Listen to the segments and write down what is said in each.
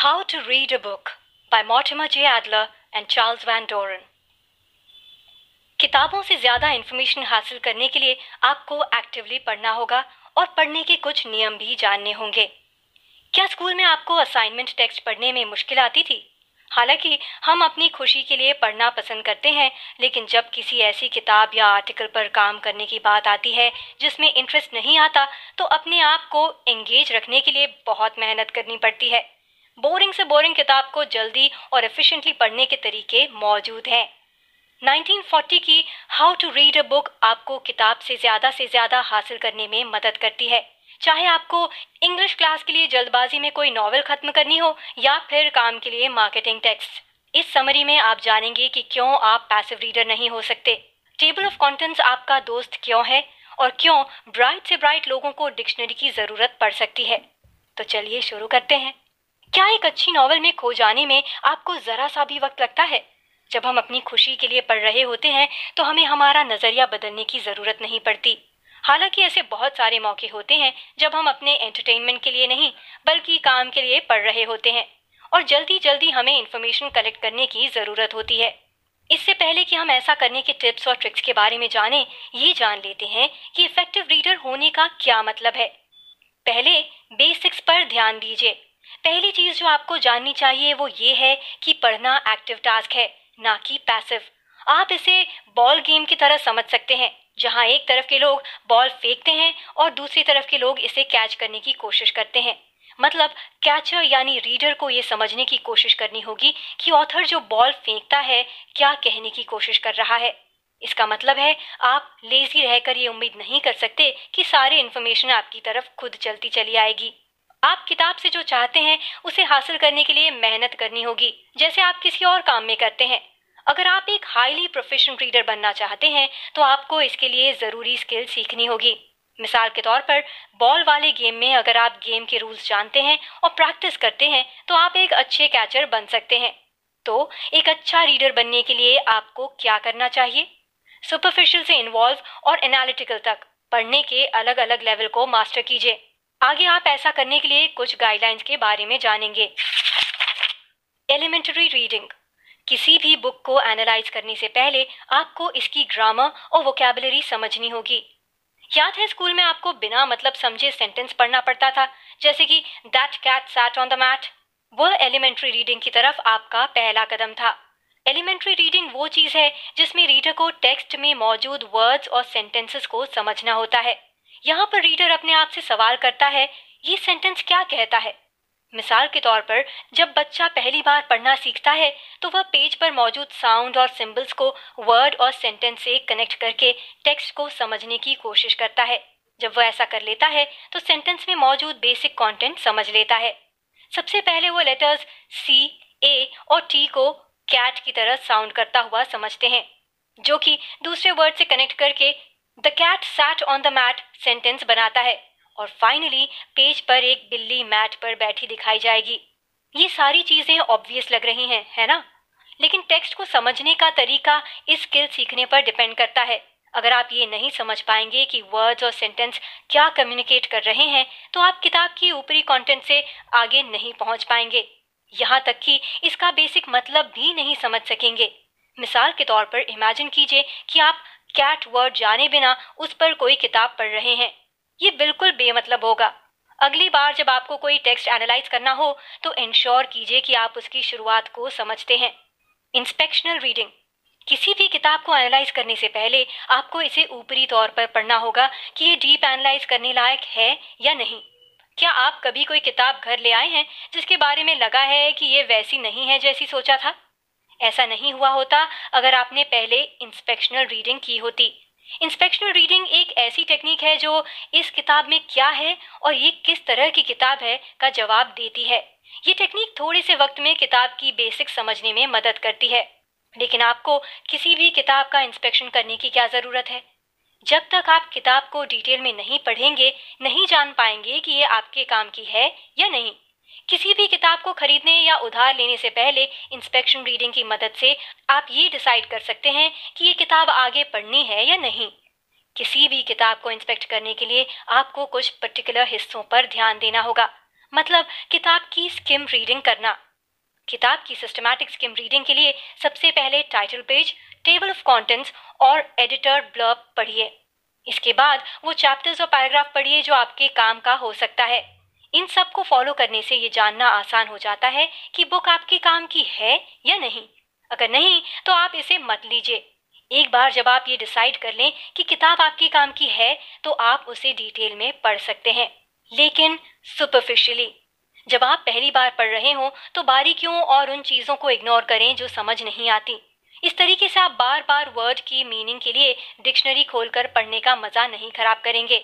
How to Read a Book by Mortimer J. Adler and Charles Van Doren. किताबों से ज़्यादा information हासिल करने के लिए आपको एक्टिवली पढ़ना होगा और पढ़ने के कुछ नियम भी जानने होंगे क्या स्कूल में आपको असाइनमेंट टेक्स्ट पढ़ने में मुश्किल आती थी हालाँकि हम अपनी खुशी के लिए पढ़ना पसंद करते हैं, लेकिन जब किसी ऐसी किताब या आर्टिकल पर काम करने की बात आती है, जिसमें इंटरेस्ट नहीं आता तो अपने आप को एंगेज रखने के लिए बहुत मेहनत करनी पड़ती है बोरिंग से बोरिंग किताब को जल्दी और एफिशिएंटली पढ़ने के तरीके मौजूद हैं। 1940 की how to read a book आपको किताब से ज़्यादा से ज़्यादा हासिल करने में मदद करती है। चाहे आपको इंग्लिश क्लास के लिए जल्दबाजी में कोई नॉवल खत्म करनी हो या फिर काम के लिए मार्केटिंग टेक्स्ट इस समरी में आप जानेंगे कि क्यों आप पैसिव रीडर नहीं हो सकते। टेबल ऑफ़ कॉन्टेंट्स आपका दोस्त क्यों है और क्यों ब्राइट से ब्राइट लोगों को डिक्शनरी की ज़रूरत पड़ सकती है। तो चलिए शुरू करते हैं। क्या एक अच्छी नॉवल में खो जाने में आपको ज़रा सा भी वक्त लगता है? जब हम अपनी खुशी के लिए पढ़ रहे होते हैं तो हमें हमारा नज़रिया बदलने की ज़रूरत नहीं पड़ती। हालाँकि ऐसे बहुत सारे मौके होते हैं, जब हम अपने एंटरटेनमेंट के लिए नहीं, बल्कि काम के लिए पढ़ रहे होते हैं, और जल्दी जल्दी हमें इन्फॉर्मेशन कलेक्ट करने की ज़रूरत होती है। इससे पहले कि हम ऐसा करने के टिप्स और ट्रिक्स के बारे में जानें, ये जान लेते हैं कि इफ़ेक्टिव रीडर होने का क्या मतलब है। पहले बेसिक्स पर ध्यान दीजिए। पहली चीज़ जो आपको जाननी चाहिए वो ये है कि पढ़ना एक्टिव टास्क है, ना कि पैसिव आप इसे बॉल गेम की तरह समझ सकते हैं, जहाँ एक तरफ़ के लोग बॉल फेंकते हैं और दूसरी तरफ़ के लोग इसे कैच करने की कोशिश करते हैं. मतलब कैचर यानी रीडर को ये समझने की कोशिश करनी होगी कि ऑथर जो बॉल फेंकता है, क्या कहने की कोशिश कर रहा है. इसका मतलब है, आप लेजी रहकर ये उम्मीद नहीं कर सकते कि सारे इन्फॉर्मेशन आपकी तरफ़ खुद चलती चली आएगी. आप किताब से जो चाहते हैं, उसे हासिल करने के लिए मेहनत करनी होगी, जैसे आप किसी और काम में करते हैं। अगर आप एक हाईली प्रोफेशनल रीडर बनना चाहते हैं तो आपको इसके लिए ज़रूरी स्किल सीखनी होगी। मिसाल के तौर पर बॉल वाले गेम में अगर आप गेम के रूल्स जानते हैं और प्रैक्टिस करते हैं तो आप एक अच्छे कैचर बन सकते हैं। तो एक अच्छा रीडर बनने के लिए आपको क्या करना चाहिए? सुपरफिशियल से इन्वॉल्व और एनालिटिकल तक, पढ़ने के अलग अलग लेवल को मास्टर कीजिए। आगे आप ऐसा करने के लिए कुछ गाइडलाइंस के बारे में जानेंगे। एलिमेंट्री रीडिंग किसी भी बुक को एनालाइज करने से पहले आपको इसकी ग्रामर और वोकेबलरी समझनी होगी। याद है स्कूल में आपको बिना मतलब समझे सेंटेंस पढ़ना पड़ता था? जैसे कि that cat sat on the mat वह एलिमेंट्री रीडिंग की तरफ़ आपका पहला कदम था। एलिमेंट्री रीडिंग वो चीज़ है जिसमें रीडर को टेक्स्ट में मौजूद वर्ड्स और सेंटेंसेस को समझना होता है। यहाँ पर रीडर अपने आप से सवाल करता है, ये सेंटेंस क्या कहता है? मिसाल के तौर पर, जब बच्चा पहली बार पढ़ना सीखता है तो वह पेज पर मौजूद साउंड और सिंबल्स को वर्ड और सेंटेंस से कनेक्ट करके टेक्स्ट को समझने की कोशिश करता है। जब वह ऐसा कर लेता है तो सेंटेंस में मौजूद बेसिक कंटेंट समझ लेता है। सबसे पहले वो लेटर्स सी ए और टी को कैट की तरह साउंड करता हुआ समझते हैं, जो कि दूसरे वर्ड से कनेक्ट करके the cat sat on the mat sentence बनाता है और फाइनली पेज पर एक बिल्ली मैट पर बैठी दिखाई जाएगी ये सारी चीज़ें ऑब्वियस लग रही हैं है ना लेकिन टेक्स्ट को समझने का तरीका इस स्किल सीखने पर डिपेंड करता है अगर आप ये नहीं समझ पाएँगे कि वर्ड्स और सेंटेंस क्या कम्युनिकेट कर रहे हैं तो आप किताब की ऊपरी कंटेंट से आगे नहीं पहुँच पाएँगे यहाँ तक कि इसका बेसिक मतलब भी नहीं समझ सकेंगे मिसाल के तौर पर इमेजिन कीजिए कि आप कैट वर्ड जाने बिना उस पर कोई किताब पढ़ रहे हैं। ये बिल्कुल बेमतलब होगा। अगली बार जब आपको कोई टेक्स्ट एनालाइज करना हो तो इंश्योर कीजिए कि आप उसकी शुरुआत को समझते हैं। Inspectional reading. किसी भी किताब को एनालाइज करने से पहले आपको इसे ऊपरी तौर पर पढ़ना होगा कि ये डीप एनालाइज करने लायक है या नहीं। क्या आप कभी कोई किताब घर ले आए हैं जिसके बारे में लगा है कि ये वैसी नहीं है जैसी सोचा था? ऐसा नहीं हुआ होता अगर आपने पहले इंस्पेक्शनल रीडिंग की होती। इंस्पेक्शनल रीडिंग एक ऐसी टेक्निक है जो इस किताब में क्या है और ये किस तरह की किताब है का जवाब देती है। ये टेक्निक थोड़े से वक्त में किताब की बेसिक समझने में मदद करती है। लेकिन आपको किसी भी किताब का इंस्पेक्शन करने की क्या ज़रूरत है? जब तक आप किताब को डिटेल में नहीं पढ़ेंगे, नहीं जान पाएँगे कि ये आपके काम की है या नहीं। किसी भी किताब को खरीदने या उधार लेने से पहले इंस्पेक्शन रीडिंग की मदद से आप ये डिसाइड कर सकते हैं कि ये किताब आगे पढ़नी है या नहीं। किसी भी किताब को इंस्पेक्ट करने के लिए आपको कुछ पर्टिकुलर हिस्सों पर ध्यान देना होगा मतलब किताब की स्किम रीडिंग करना। किताब की सिस्टमैटिक स्किम रीडिंग के लिए सबसे पहले title page table of contents और एडिटर ब्लर्ब पढ़िए। इसके बाद वो चैप्टर्स और पैराग्राफ पढ़िए जो आपके काम का हो सकता है। इन सबको फॉलो करने से ये जानना आसान हो जाता है कि बुक आपके काम की है या नहीं। अगर नहीं तो आप इसे मत लीजिए। एक बार जब आप ये डिसाइड कर लें कि किताब आपके काम की है तो आप उसे डिटेल में पढ़ सकते हैं। लेकिन सुपरफिशियली जब आप पहली बार पढ़ रहे हो तो बारीकियों और उन चीज़ों को इग्नोर करें जो समझ नहीं आती। इस तरीके से आप बार बार वर्ड की मीनिंग के लिए डिक्शनरी खोलकर पढ़ने का मज़ा नहीं खराब करेंगे।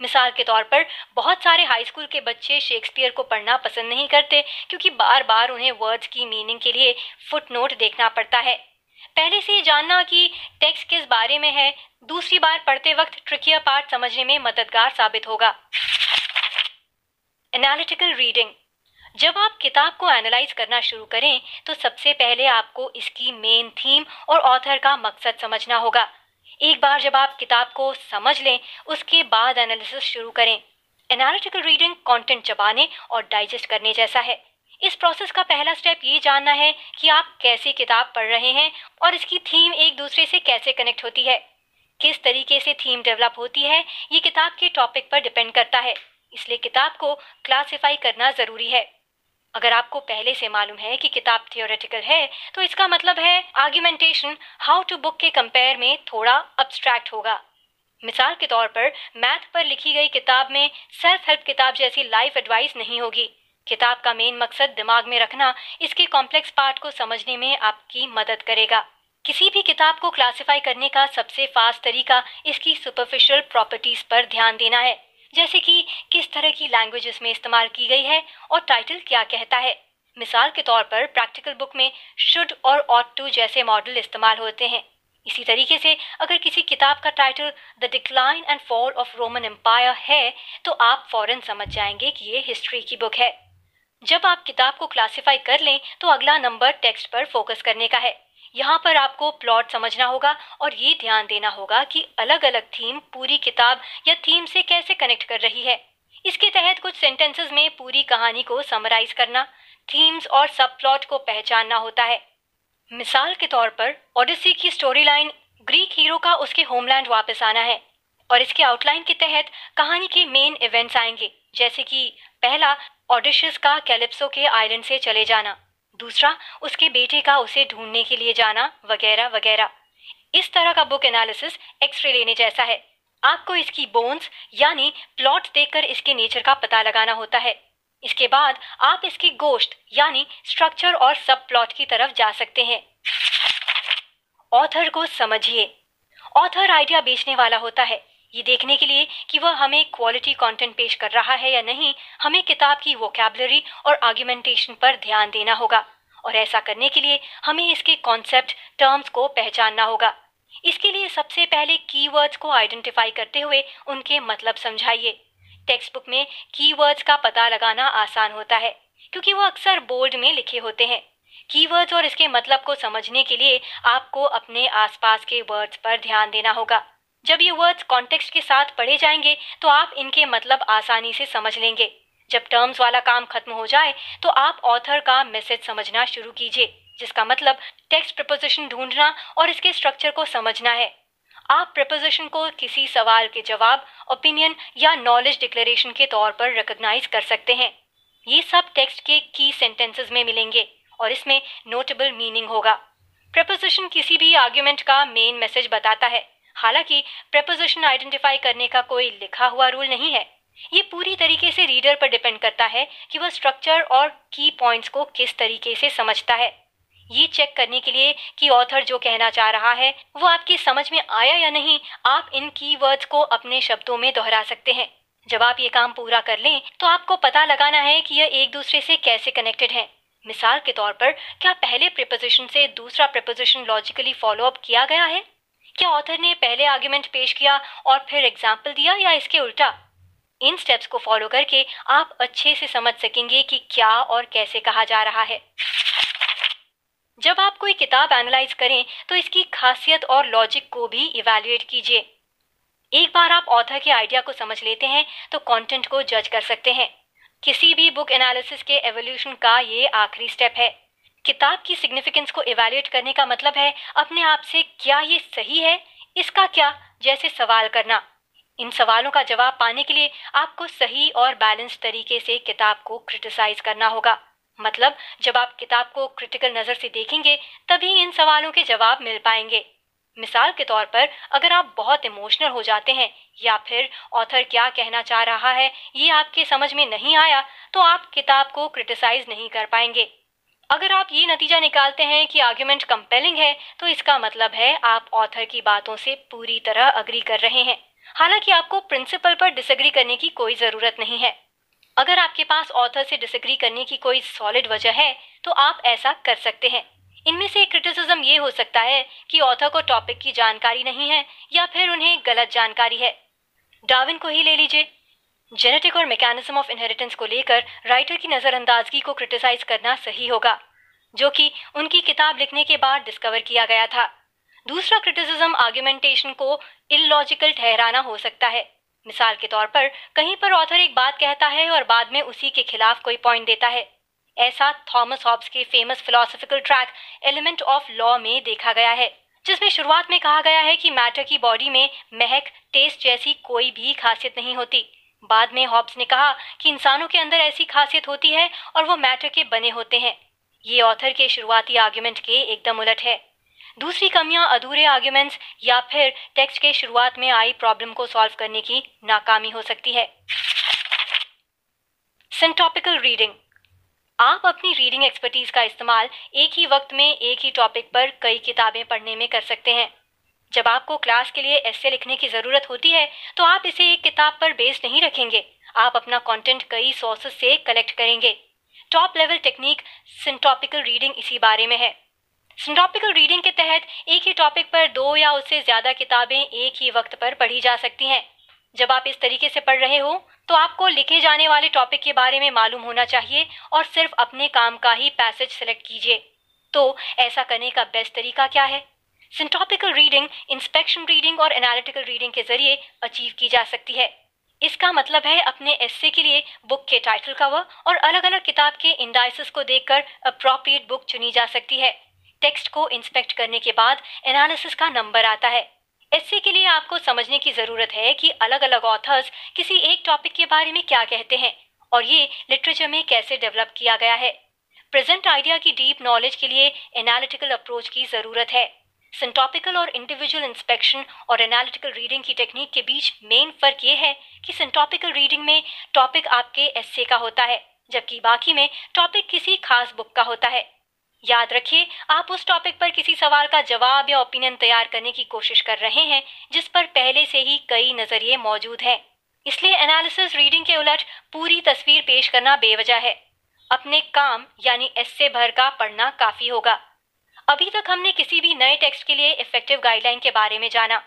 मिसाल के तौर पर, बहुत सारे हाई स्कूल के बच्चे शेक्सपियर को पढ़ना पसंद नहीं करते, क्योंकि बार बार उन्हें वर्ड्स की मीनिंग के लिए फुट नोट देखना पड़ता है। पहले से ये जानना कि टेक्स्ट किस बारे में है, दूसरी बार पढ़ते वक्त ट्रिकियर पार्ट समझने में मददगार साबित होगा। एनालिटिकल रीडिंग जब आप किताब को एनालाइज करना शुरू करें तो सबसे पहले आपको इसकी मेन थीम और ऑथर का मकसद समझना होगा। एक बार जब आप किताब को समझ लें, उसके बाद एनालिसिस शुरू करें। एनालिटिकल रीडिंग कंटेंट चबाने और डाइजेस्ट करने जैसा है। इस प्रोसेस का पहला स्टेप ये जानना है कि आप कैसे किताब पढ़ रहे हैं और इसकी थीम एक दूसरे से कैसे कनेक्ट होती है। किस तरीके से थीम डेवलप होती है, ये किताब के टॉपिक पर डिपेंड करता है। इसलिए किताब को क्लासिफाई करना ज़रूरी है। अगर आपको पहले से मालूम है कि किताब थियोरेटिकल है तो इसका मतलब है आर्ग्यूमेंटेशन हाउ टू बुक के कंपेयर में थोड़ा अब्स्ट्रैक्ट होगा। मिसाल के तौर पर मैथ पर लिखी गई किताब में सेल्फ हेल्प किताब जैसी लाइफ एडवाइस नहीं होगी। किताब का मेन मकसद दिमाग में रखना, इसके कॉम्प्लेक्स पार्ट को समझने में आपकी मदद करेगा। किसी भी किताब को क्लासिफाई करने का सबसे फास्ट तरीका इसकी सुपरफिशियल प्रॉपर्टीज़ पर ध्यान देना है। जैसे कि किस तरह की लैंग्वेज इसमें इस्तेमाल की गई है और टाइटल क्या कहता है। मिसाल के तौर पर प्रैक्टिकल बुक में शुड और ऑट टू जैसे मॉडल इस्तेमाल होते हैं। इसी तरीके से अगर किसी किताब का title the decline and fall of Roman Empire है तो आप फ़ौरन समझ जाएँगे कि ये हिस्ट्री की बुक है। जब आप किताब को क्लासिफाई कर लें तो अगला नंबर टेक्स्ट पर फोकस करने का है। यहाँ पर आपको प्लॉट समझना होगा और ये ध्यान देना होगा कि अलग अलग थीम पूरी किताब या थीम से कैसे कनेक्ट कर रही है। इसके तहत कुछ सेंटेंसेस में पूरी कहानी को समराइज करना थीम्स और सब प्लॉट को पहचानना होता है। मिसाल के तौर पर ओडिसी की स्टोरी लाइन ग्रीक हीरो का उसके होमलैंड वापस आना है और इसके आउटलाइन के तहत कहानी के मेन इवेंट्स आएँगे, जैसे कि पहला ऑडिशस का कैलिप्सो के आइलैंड से चले जाना। दूसरा, उसके बेटे का उसे ढूँढने के लिए जाना, वगैरह वगैरह। इस तरह का बुक एनालिसिस एक्सरे लेने जैसा है। आपको इसकी बोन्स यानी प्लॉट देखकर इसके नेचर का पता लगाना होता है। इसके बाद आप इसकी गोश्त यानी स्ट्रक्चर और सब प्लॉट की तरफ़ जा सकते हैं। ऑथर को समझिए। ऑथर आइडिया बेचने वाला होता है। ये देखने के लिए कि वह हमें क्वालिटी कंटेंट पेश कर रहा है या नहीं, हमें किताब की वोकेबलरी और आर्ग्यूमेंटेशन पर ध्यान देना होगा। और ऐसा करने के लिए हमें इसके कॉन्सेप्ट टर्म्स को पहचानना होगा। इसके लिए सबसे पहले कीवर्ड्स को आइडेंटिफाई करते हुए उनके मतलब समझाइए। टेक्स्ट बुक में कीवर्ड्स का पता लगाना आसान होता है, क्योंकि वो अक्सर बोल्ड में लिखे होते हैं। कीवर्ड्स और इसके मतलब को समझने के लिए आपको अपने आसपास के वर्ड्स पर ध्यान देना होगा। जब ये वर्ड्स कॉन्टेक्स्ट के साथ पढ़े जाएँगे तो आप इनके मतलब आसानी से समझ लेंगे। जब टर्म्स वाला काम खत्म हो जाए तो आप ऑथर का मैसेज समझना शुरू कीजिए, जिसका मतलब टेक्स्ट प्रपोजिशन ढूंढना और इसके स्ट्रक्चर को समझना है। आप प्रपोजिशन को किसी सवाल के जवाब ओपिनियन या नॉलेज डिक्लेरेशन के तौर पर रिकॉग्नाइज कर सकते हैं। ये सब टेक्स्ट के की सेंटेंसेस में मिलेंगे और इसमें नोटेबल मीनिंग होगा। प्रपोजिशन किसी भी आर्ग्यूमेंट का मेन मैसेज बताता है। हालाँकि प्रपोजिशन आइडेंटिफाई करने का कोई लिखा हुआ रूल नहीं है। ये पूरी तरीके से रीडर पर डिपेंड करता है कि वह स्ट्रक्चर और की पॉइंट्स को किस तरीके से समझता है। ये चेक करने के लिए कि ऑथर जो कहना चाह रहा है, वो आपकी समझ में आया या नहीं, आप इन कीवर्ड्स को अपने शब्दों में दोहरा सकते हैं। जब आप ये काम पूरा कर लें तो आपको पता लगाना है कि यह एक दूसरे से कैसे कनेक्टेड है। मिसाल के तौर पर, क्या पहले प्रिपोजिशन से दूसरा प्रिपोजिशन लॉजिकली फॉलो अप किया गया है? क्या ऑथर ने पहले आर्ग्यूमेंट पेश किया और फिर एग्ज़ाम्पल दिया या इसके उल्टा? इन स्टेप्स को फॉलो करके आप अच्छे से समझ सकेंगे कि क्या और कैसे कहा जा रहा है। जब आप कोई किताब एनालाइज करें तो इसकी खासियत और लॉजिक को भी इवेल्युएट कीजिए। एक बार आप ऑथर के आइडिया को समझ लेते हैं तो कंटेंट को जज कर सकते हैं। किसी भी बुक एनालिसिस के एवोल्यूशन का ये आखिरी स्टेप है। किताब की सिग्निफिकेंस को इवेल्युएट करने का मतलब है, अपने आप से क्या ये सही है, इसका क्या जैसे सवाल करना। इन सवालों का जवाब पाने के लिए आपको सही और बैलेंस तरीके से किताब को क्रिटिसाइज करना होगा। मतलब जब आप किताब को क्रिटिकल नज़र से देखेंगे, तभी इन सवालों के जवाब मिल पाएँगे। मिसाल के तौर पर, अगर आप बहुत इमोशनल हो जाते हैं, या फिर ऑथर क्या कहना चाह रहा है, ये आपके समझ में नहीं आया तो आप किताब को क्रिटिसाइज नहीं कर पाएँगे। अगर आप ये नतीजा निकालते हैं कि आर्ग्यूमेंट कंपेलिंग है तो इसका मतलब है आप ऑथर की बातों से पूरी तरह अग्री कर रहे हैं। हालाँकि आपको प्रिंसिपल पर डिसएग्री करने की कोई ज़रूरत नहीं है। अगर आपके पास ऑथर से डिसएग्री करने की कोई सॉलिड वजह है तो आप ऐसा कर सकते हैं। इनमें से एक क्रिटिसिज्म ये हो सकता है कि ऑथर को टॉपिक की जानकारी नहीं है या फिर उन्हें गलत जानकारी है। डाविन को ही ले लीजिए। जेनेटिक और मैकेनिज्म ऑफ़ इनहेरिटेंस को लेकर राइटर की नज़रअंदाजगी को क्रिटिसाइज करना सही होगा, जो कि उनकी किताब लिखने के बाद डिस्कवर किया गया था। दूसरा क्रिटिसिज्म आर्ग्यूमेंटेशन को इलॉजिकल ठहराना हो सकता है। मिसाल के तौर पर, कहीं पर ऑथर एक बात कहता है और बाद में उसी के खिलाफ कोई पॉइंट देता है। ऐसा थॉमस हॉब्स के famous philosophical tract element of law में देखा गया है, जिसमें शुरुआत में कहा गया है कि मैटर की बॉडी में महक टेस्ट जैसी कोई भी खासियत नहीं होती। बाद में हॉब्स ने कहा कि इंसानों के अंदर ऐसी खासियत होती है और वो मैटर के बने होते हैं। ये ऑथर के शुरुआती आर्ग्यूमेंट के एकदम उलट है। दूसरी कमियाँ अधूरे आर्ग्यूमेंट्स या फिर टेक्स्ट के शुरुआत में आई प्रॉब्लम को सॉल्व करने की नाकामी हो सकती है। सिंटॉपिकल रीडिंग आप अपनी रीडिंग एक्सपर्टीज का इस्तेमाल एक ही वक्त में एक ही टॉपिक पर कई किताबें पढ़ने में कर सकते हैं। जब आपको क्लास के लिए ऐसे लिखने की ज़रूरत होती है तो आप इसे एक किताब पर बेस नहीं रखेंगे। आप अपना कंटेंट कई सोर्सेज से कलेक्ट करेंगे। Top level technique syntopical reading इसी बारे में है। सिंटॉपिकल रीडिंग के तहत एक ही टॉपिक पर दो या उससे ज़्यादा किताबें एक ही वक्त पर पढ़ी जा सकती हैं। जब आप इस तरीके से पढ़ रहे हो तो आपको लिखे जाने वाले टॉपिक के बारे में मालूम होना चाहिए और सिर्फ़ अपने काम का ही पैसेज सेलेक्ट कीजिए। तो ऐसा करने का बेस्ट तरीका क्या है? सिंटॉपिकल रीडिंग इंस्पेक्शन रीडिंग और एनालिटिकल रीडिंग के ज़रिए अचीव की जा सकती है। इसका मतलब है अपने एस्से के लिए बुक के टाइटल कवर और अलग अलग किताब के इंडाइसिस को देखकर अप्रोप्रिएट बुक चुनी जा सकती है। टेक्स्ट को इंस्पेक्ट करने के बाद एनालिसिस का नंबर आता है। ऐसे के लिए आपको समझने की ज़रूरत है कि अलग अलग ऑथर्स किसी एक टॉपिक के बारे में क्या कहते हैं और ये लिटरेचर में कैसे डेवलप किया गया है। प्रेजेंट आइडिया की डीप नॉलेज के लिए एनालिटिकल अप्रोच की ज़रूरत है। सिंटॉपिकल और इंडिविजुअल इंस्पेक्शन और एनालिटिकल रीडिंग की टेक्निक के बीच मेन फ़र्क ये है कि सिंटॉपिकल रीडिंग में टॉपिक आपके एस्से का होता है, जबकि बाकी में टॉपिक किसी खास बुक का होता है। याद रखिए आप उस टॉपिक पर किसी सवाल का जवाब या ओपिनियन तैयार करने की कोशिश कर रहे हैं, जिस पर पहले से ही कई नज़रिए मौजूद हैं। इसलिए एनालिसिस रीडिंग के उलट पूरी तस्वीर पेश करना बेवजह है। अपने काम, यानी एस्से भर का पढ़ना काफ़ी होगा। अभी तक हमने किसी भी नए टेक्स्ट के लिए इफ़ेक्टिव गाइडलाइन के बारे में जाना।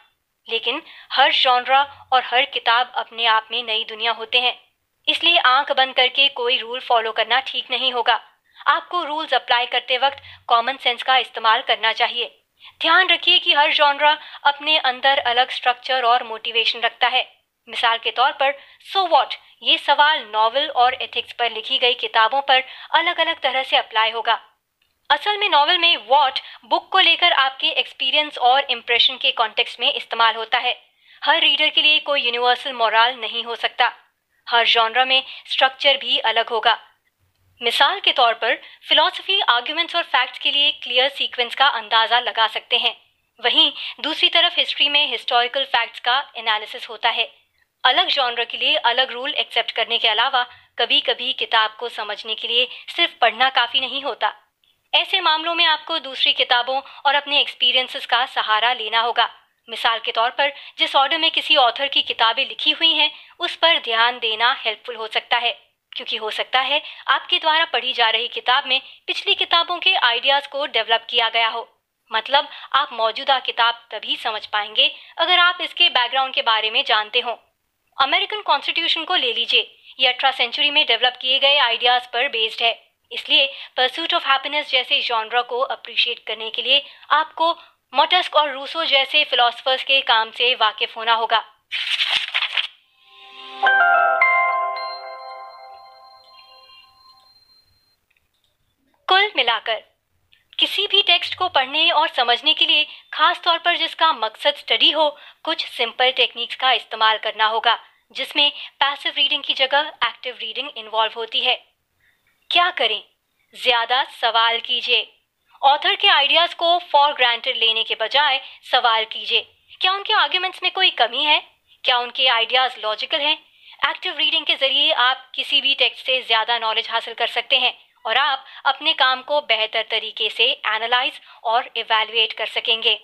लेकिन हर जॉनरा और हर किताब अपने आप में नई दुनिया होते हैं। इसलिए आँख बंद करके कोई रूल फॉलो करना ठीक नहीं होगा। आपको रूल्स अप्लाई करते वक्त कॉमन सेंस का इस्तेमाल करना चाहिए। ध्यान रखिए कि हर जॉनरा अपने अंदर अलग स्ट्रक्चर और मोटिवेशन रखता है। मिसाल के तौर पर सो so वॉट ये सवाल नॉवल और एथिक्स पर लिखी गई किताबों पर अलग अलग तरह से अप्लाई होगा। असल में नॉवल में वॉट बुक को लेकर आपके एक्सपीरियंस और इम्प्रेशन के कॉन्टेक्स्ट में इस्तेमाल होता है। हर रीडर के लिए कोई यूनिवर्सल मोरल नहीं हो सकता। हर जॉनरा में स्ट्रक्चर भी अलग होगा। मिसाल के तौर पर फिलॉसफी आर्ग्यूमेंट्स और फैक्ट्स के लिए क्लियर सीक्वेंस का अंदाज़ा लगा सकते हैं। वहीं, दूसरी तरफ़ हिस्ट्री में हिस्टोरिकल फैक्ट्स का एनालिसिस होता है। अलग जॉनर के लिए अलग रूल एक्सेप्ट करने के अलावा कभी कभी किताब को समझने के लिए सिर्फ़ पढ़ना काफ़ी नहीं होता। ऐसे मामलों में आपको दूसरी किताबों और अपने एक्सपीरियंसेस का सहारा लेना होगा। मिसाल के तौर पर, जिस ऑर्डर में किसी ऑथर की किताबें लिखी हुई हैं, उस पर ध्यान देना हेल्पफुल हो सकता है। क्योंकि हो सकता है आपके द्वारा पढ़ी जा रही किताब में पिछली किताबों के आइडियाज़ को डेवलप किया गया हो। मतलब आप मौजूदा किताब तभी समझ पाएँगे अगर आप इसके बैकग्राउंड के बारे में जानते हो। अमेरिकन कॉन्स्टिट्यूशन को ले लीजिए। ये अठारह सेंचुरी में डेवलप किए गए आइडियाज़ पर बेस्ड है। इसलिए परसूट ऑफ़ हैप्पीनेस जैसे जॉनरा को अप्रिशिएट करने के लिए आपको मोटस्क और रूसो जैसे फिलोसफर्स के काम से वाकिफ होना होगा। मिलाकर। किसी भी टेक्स्ट को पढ़ने और समझने के लिए, खास तौर पर जिसका मकसद स्टडी हो, कुछ सिंपल टेक्निक्स का इस्तेमाल करना होगा, जिसमें पैसिव रीडिंग की जगह एक्टिव रीडिंग इन्वॉल्व होती है। क्या करें? ज़्यादा सवाल कीजिए। ऑथर के आइडियाज़ को फॉर ग्रांटेड लेने के बजाय सवाल कीजिए। क्या उनके आर्ग्यूमेंट्स में कोई कमी है? क्या उनके आइडियाज़ लॉजिकल हैं? एक्टिव रीडिंग के ज़रिए आप किसी भी टेक्स्ट से ज़्यादा नॉलेज हासिल कर सकते हैं। और आप अपने काम को बेहतर तरीके से एनालाइज और इवेलुएट कर सकेंगे।